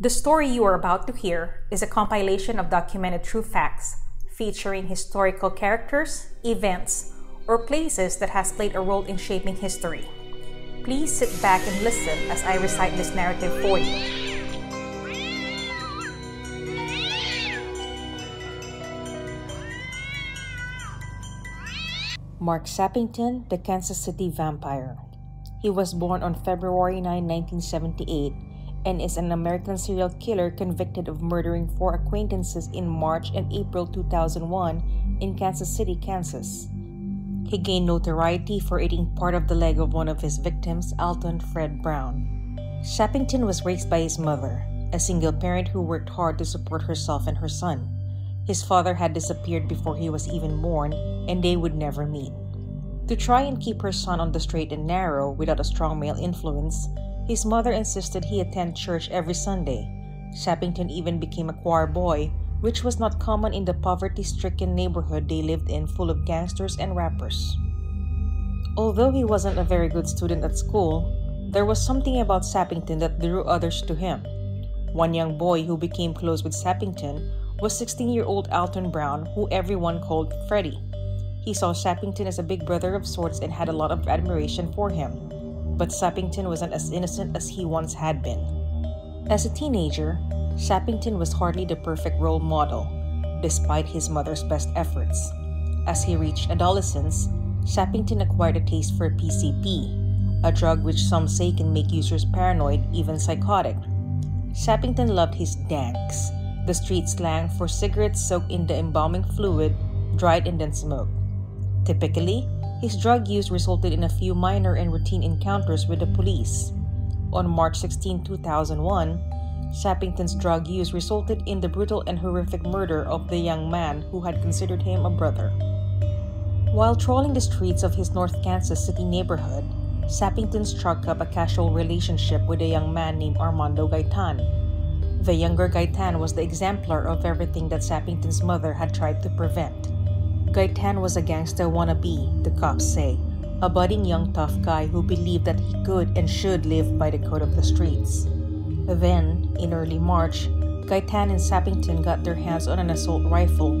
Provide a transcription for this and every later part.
The story you are about to hear is a compilation of documented true facts featuring historical characters, events, or places that has played a role in shaping history. Please sit back and listen as I recite this narrative for you. Marc Sappington, the Kansas City Vampire. He was born on February 9, 1978, and is an American serial killer convicted of murdering four acquaintances in March and April 2001 in Kansas City, Kansas. He gained notoriety for eating part of the leg of one of his victims, Alton Fred Brown. Sappington was raised by his mother, a single parent who worked hard to support herself and her son. His father had disappeared before he was even born, and they would never meet. To try and keep her son on the straight and narrow without a strong male influence, his mother insisted he attend church every Sunday. Sappington even became a choir boy, which was not common in the poverty stricken neighborhood they lived in, full of gangsters and rappers. Although he wasn't a very good student at school, there was something about Sappington that drew others to him. One young boy who became close with Sappington was 16 year old Alton Brown, who everyone called Freddie. He saw Sappington as a big brother of sorts and had a lot of admiration for him. But Sappington wasn't as innocent as he once had been. As a teenager, Sappington was hardly the perfect role model, despite his mother's best efforts. As he reached adolescence, Sappington acquired a taste for PCP, a drug which some say can make users paranoid, even psychotic. Sappington loved his danks, the street slang for cigarettes soaked in the embalming fluid, dried and then smoked. Typically, his drug use resulted in a few minor and routine encounters with the police. On March 16, 2001, Sappington's drug use resulted in the brutal and horrific murder of the young man who had considered him a brother. While trolling the streets of his North Kansas City neighborhood, Sappington struck up a casual relationship with a young man named Armando Gaitan. The younger Gaitan was the exemplar of everything that Sappington's mother had tried to prevent. Gaitan was a gangster wannabe, the cops say, a budding young tough guy who believed that he could and should live by the code of the streets. Then, in early March, Gaitan and Sappington got their hands on an assault rifle.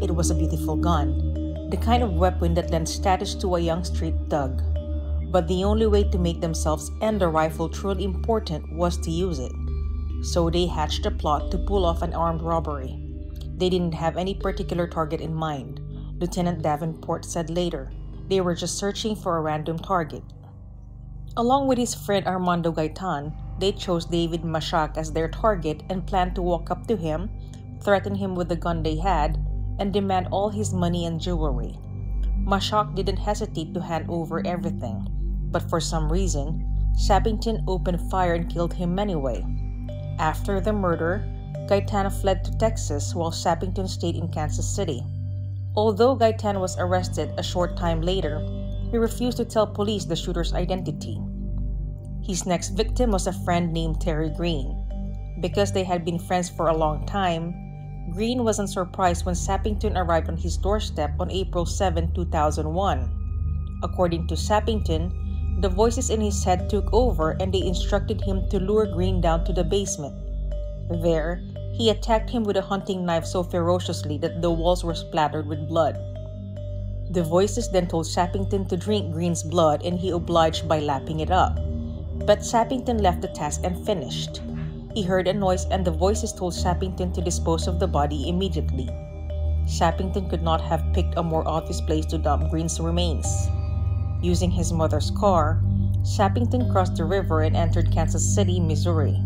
It was a beautiful gun, the kind of weapon that lends status to a young street thug. But the only way to make themselves and the rifle truly important was to use it. So they hatched a plot to pull off an armed robbery. They didn't have any particular target in mind. Lieutenant Davenport said later. They were just searching for a random target. Along with his friend Armando Gaitan, they chose David Mashak as their target and planned to walk up to him, threaten him with the gun they had, and demand all his money and jewelry. Mashak didn't hesitate to hand over everything, but for some reason, Sappington opened fire and killed him anyway. After the murder, Gaitan fled to Texas while Sappington stayed in Kansas City. Although Gaitan was arrested a short time later, he refused to tell police the shooter's identity. His next victim was a friend named Terry Green. Because they had been friends for a long time, Green wasn't surprised when Sappington arrived on his doorstep on April 7, 2001. According to Sappington, the voices in his head took over and they instructed him to lure Green down to the basement. There, he attacked him with a hunting knife so ferociously that the walls were splattered with blood. The voices then told Sappington to drink Green's blood and he obliged by lapping it up. But Sappington left the task and finished. He heard a noise and the voices told Sappington to dispose of the body immediately. Sappington could not have picked a more obvious place to dump Green's remains. Using his mother's car, Sappington crossed the river and entered Kansas City, Missouri.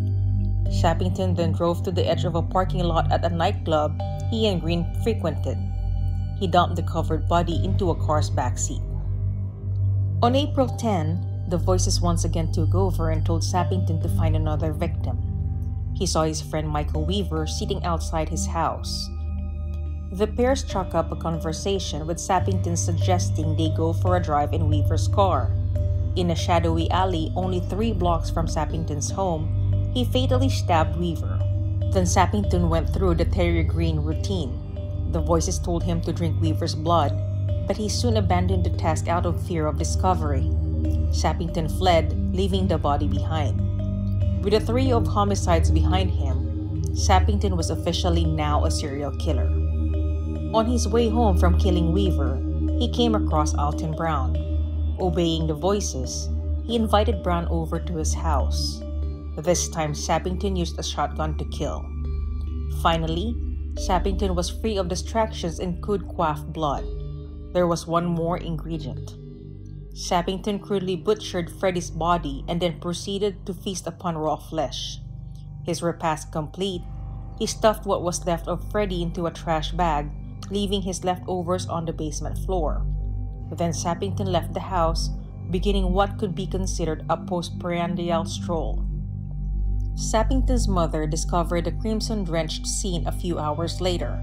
Sappington then drove to the edge of a parking lot at a nightclub he and Green frequented. He dumped the covered body into a car's backseat. On April 10, the voices once again took over and told Sappington to find another victim. He saw his friend Michael Weaver sitting outside his house. The pair struck up a conversation with Sappington suggesting they go for a drive in Weaver's car. In a shadowy alley only three blocks from Sappington's home, he fatally stabbed Weaver. Then Sappington went through the Terry Green routine. The voices told him to drink Weaver's blood, but he soon abandoned the task out of fear of discovery. Sappington fled, leaving the body behind. With a three of homicides behind him, Sappington was officially now a serial killer. On his way home from killing Weaver, he came across Alton Brown. Obeying the voices, he invited Brown over to his house. This time, Sappington used a shotgun to kill. Finally, Sappington was free of distractions and could quaff blood. There was one more ingredient. Sappington crudely butchered Freddy's body and then proceeded to feast upon raw flesh. His repast complete, he stuffed what was left of Freddy into a trash bag, leaving his leftovers on the basement floor. Then Sappington left the house, beginning what could be considered a postprandial stroll. Sappington's mother discovered the crimson drenched scene a few hours later.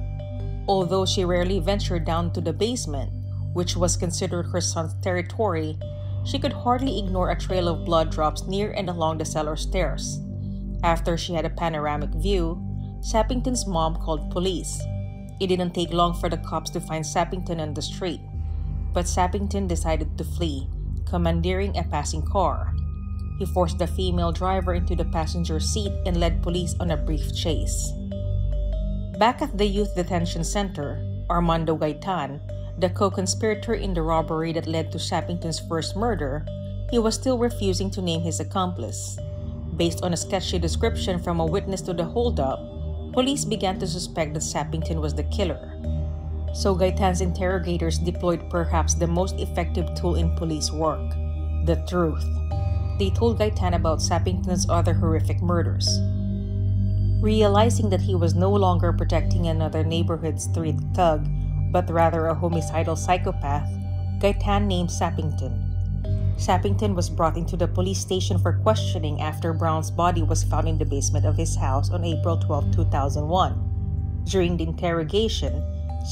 Although she rarely ventured down to the basement, which was considered her son's territory, she could hardly ignore a trail of blood drops near and along the cellar stairs. After she had a panoramic view, Sappington's mom called police. It didn't take long for the cops to find Sappington on the street, but Sappington decided to flee, commandeering a passing car. He forced the female driver into the passenger seat and led police on a brief chase. Back at the youth detention center, Armando Gaitan, the co conspirator in the robbery that led to Sappington's first murder, he was still refusing to name his accomplice. Based on a sketchy description from a witness to the holdup, police began to suspect that Sappington was the killer. So Gaitan's interrogators deployed perhaps the most effective tool in police work the truth they told Gaitan about Sappington's other horrific murders. Realizing that he was no longer protecting another neighborhood street thug, but rather a homicidal psychopath, Gaitan named Sappington. Sappington was brought into the police station for questioning after Brown's body was found in the basement of his house on April 12, 2001. During the interrogation,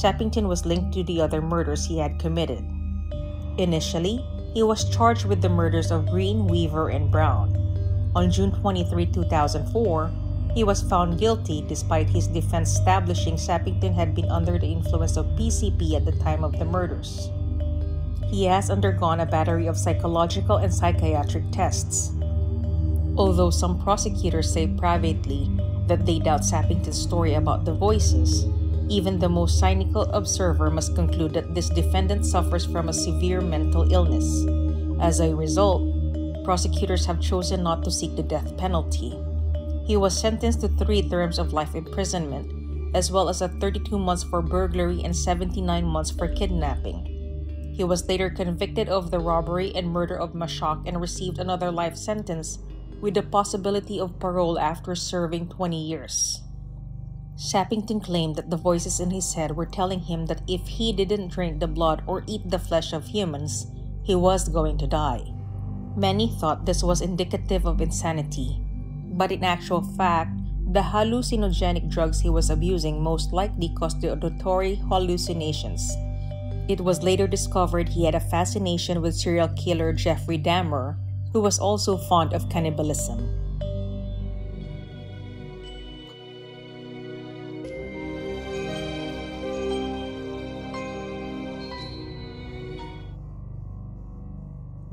Sappington was linked to the other murders he had committed. Initially, he was charged with the murders of Green, Weaver, and Brown. On June 23, 2004, he was found guilty despite his defense establishing Sappington had been under the influence of PCP at the time of the murders. He has undergone a battery of psychological and psychiatric tests. Although some prosecutors say privately that they doubt Sappington's story about the voices, even the most cynical observer must conclude that this defendant suffers from a severe mental illness. As a result, prosecutors have chosen not to seek the death penalty. He was sentenced to three terms of life imprisonment, as well as a 32 months for burglary and 79 months for kidnapping. He was later convicted of the robbery and murder of Mashak and received another life sentence with the possibility of parole after serving 20 years. Sappington claimed that the voices in his head were telling him that if he didn't drink the blood or eat the flesh of humans, he was going to die. Many thought this was indicative of insanity, but in actual fact, the hallucinogenic drugs he was abusing most likely caused the auditory hallucinations. It was later discovered he had a fascination with serial killer Jeffrey Dahmer, who was also fond of cannibalism.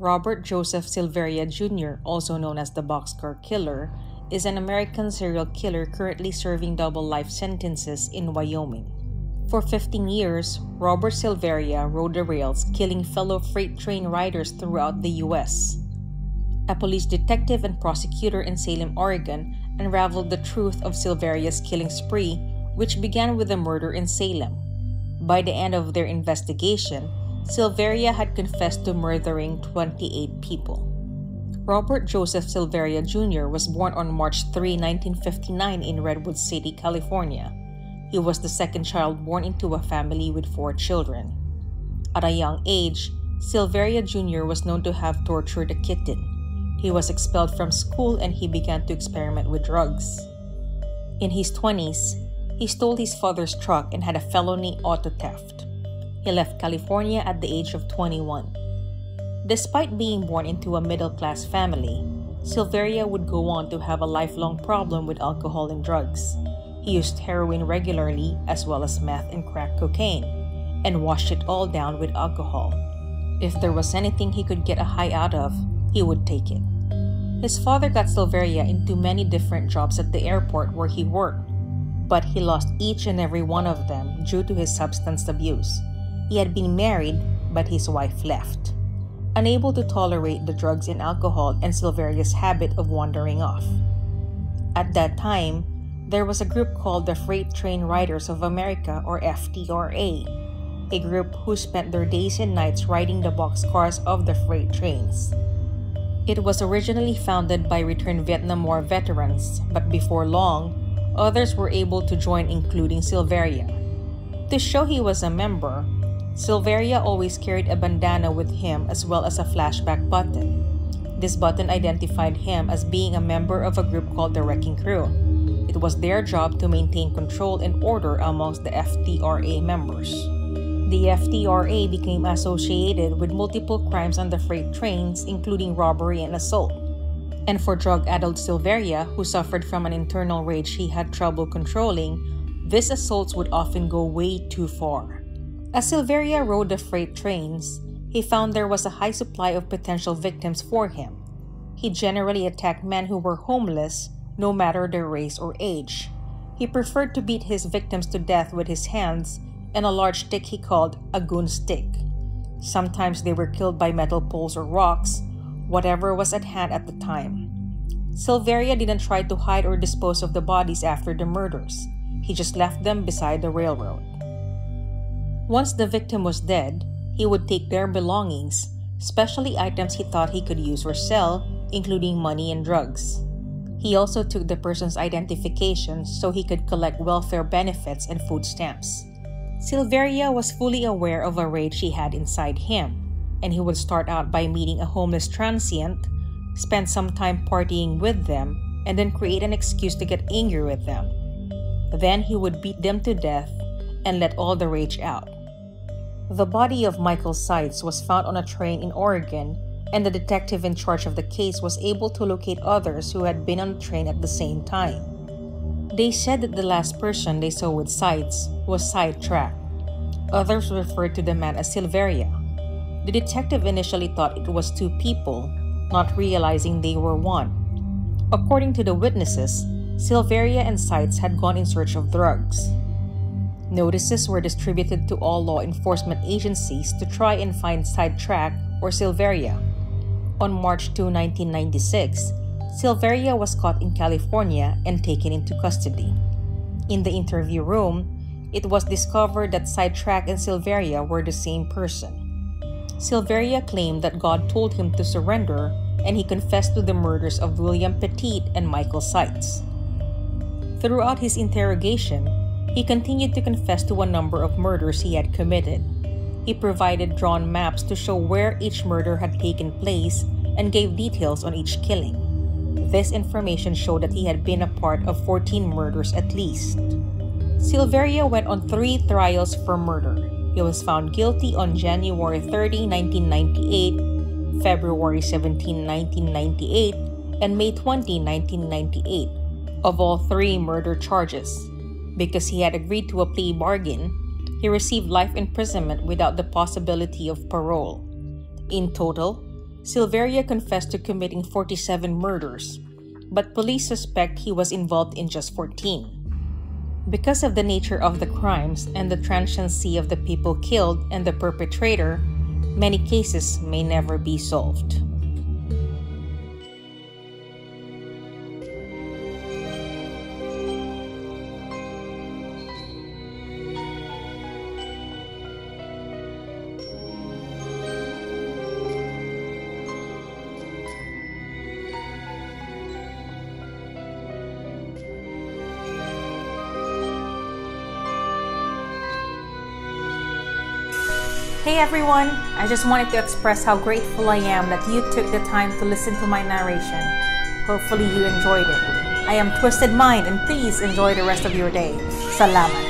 Robert Joseph Silveria Jr., also known as the Boxcar Killer, is an American serial killer currently serving double life sentences in Wyoming. For 15 years, Robert Silveria rode the rails, killing fellow freight train riders throughout the U.S. A police detective and prosecutor in Salem, Oregon, unraveled the truth of Silveria's killing spree, which began with a murder in Salem. By the end of their investigation, Silveria had confessed to murdering 28 people. Robert Joseph Silveria Jr. was born on March 3, 1959, in Redwood City, California. He was the second child born into a family with four children. At a young age, Silveria Jr. was known to have tortured a kitten. He was expelled from school and he began to experiment with drugs. In his 20s, he stole his father's truck and had a felony auto theft. He left California at the age of 21. Despite being born into a middle class family, Silveria would go on to have a lifelong problem with alcohol and drugs. He used heroin regularly, as well as meth and crack cocaine, and washed it all down with alcohol. If there was anything he could get a high out of, he would take it. His father got Silveria into many different jobs at the airport where he worked, but he lost each and every one of them due to his substance abuse. He had been married, but his wife left. Unable to tolerate the drugs and alcohol and Silveria's habit of wandering off. At that time, there was a group called the Freight Train Riders of America or FTRA, a group who spent their days and nights riding the boxcars of the freight trains. It was originally founded by returned Vietnam War veterans, but before long, others were able to join, including Silveria. To show he was a member, Silveria always carried a bandana with him as well as a flashback button. This button identified him as being a member of a group called the Wrecking Crew. It was their job to maintain control and order amongst the FTRA members. The FTRA became associated with multiple crimes on the freight trains, including robbery and assault. And for drug-addled Silveria, who suffered from an internal rage he had trouble controlling, these assaults would often go way too far. As Silveria rode the freight trains, he found there was a high supply of potential victims for him. He generally attacked men who were homeless, no matter their race or age. He preferred to beat his victims to death with his hands and a large stick he called a goon stick. Sometimes they were killed by metal poles or rocks, whatever was at hand at the time. Silveria didn't try to hide or dispose of the bodies after the murders. He just left them beside the railroad. Once the victim was dead, he would take their belongings, especially items he thought he could use or sell, including money and drugs. He also took the person's identification so he could collect welfare benefits and food stamps. Silveria was fully aware of a rage she had inside him, and he would start out by meeting a homeless transient, spend some time partying with them, and then create an excuse to get angry with them. Then he would beat them to death and let all the rage out. The body of Michael Seitz was found on a train in Oregon, and the detective in charge of the case was able to locate others who had been on the train at the same time. They said that the last person they saw with Seitz was sidetracked. Others referred to the man as Silveria. The detective initially thought it was two people, not realizing they were one. According to the witnesses, Silveria and Seitz had gone in search of drugs. Notices were distributed to all law enforcement agencies to try and find Sidetrack or Silveria. On March 2, 1996, Silveria was caught in California and taken into custody. In the interview room, it was discovered that Sidetrack and Silveria were the same person. Silveria claimed that God told him to surrender and he confessed to the murders of William Petit and Michael Seitz. Throughout his interrogation, he continued to confess to a number of murders he had committed. He provided drawn maps to show where each murder had taken place and gave details on each killing. This information showed that he had been a part of 14 murders at least. Silveria went on three trials for murder. He was found guilty on January 30, 1998, February 17, 1998, and May 20, 1998, of all three murder charges. Because he had agreed to a plea bargain, he received life imprisonment without the possibility of parole. In total, Silveria confessed to committing 47 murders, but police suspect he was involved in just 14. Because of the nature of the crimes and the transiency of the people killed and the perpetrator, many cases may never be solved. Hey everyone! I just wanted to express how grateful I am that you took the time to listen to my narration. Hopefully you enjoyed it. I am Twisted Mind and please enjoy the rest of your day. Salamat!